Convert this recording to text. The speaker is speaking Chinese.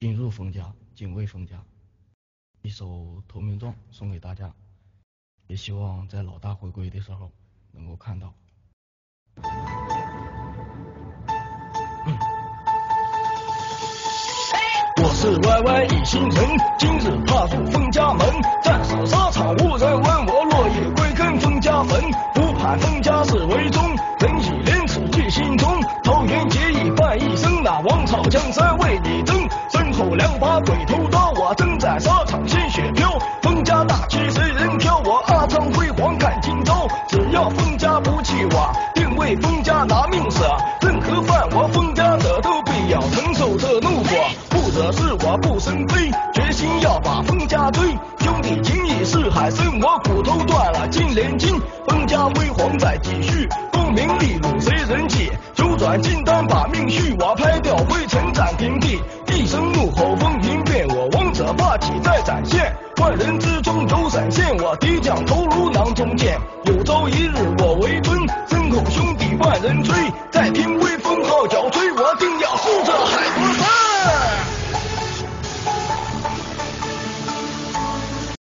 进入封家，警卫封家，一首投名状送给大家，也希望在老大回归的时候能够看到。我是 Y Y 一星人，今日踏入封家门，战死沙场无人问，我落叶归根封家坟，不怕封家事为终，仁义廉耻记心中，桃园鬼头刀，我正在沙场鲜血飘，封家大旗谁人挑？我阿苍辉煌看今朝，只要封家不弃我，定为封家拿命舍，任何犯我封家者都必要承受这怒火。不惹是我不生非，决心要把封家追。兄弟情义似海深，我骨头断了金连筋。封家辉煌在继续，功名利禄谁人记？九转金丹把命续，我拍掉灰尘斩平地。霸气在展现。万人之中有闪现，我敌将头颅囊中剑。有朝一日我为尊，身后兄弟万人追。